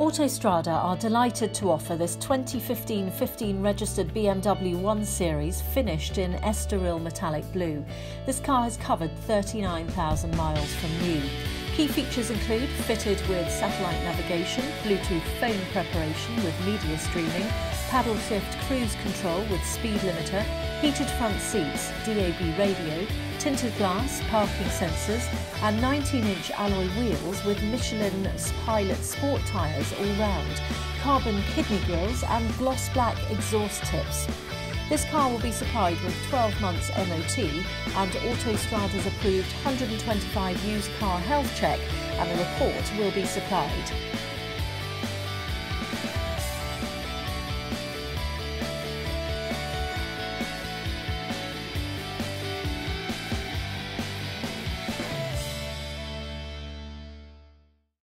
Autostrada are delighted to offer this 2015-15 registered BMW 1 Series finished in Estoril metallic blue. This car has covered 39,000 miles from new. Key features include fitted with satellite navigation, Bluetooth phone preparation with media streaming, paddle shift cruise control with speed limiter, heated front seats, DAB radio, tinted glass, parking sensors and 19-inch alloy wheels with Michelin's Pilot Sport tyres all round, carbon kidney grills and gloss black exhaust tips. This car will be supplied with 12 months MOT and Autostrada's approved 125 used car health check and the report will be supplied.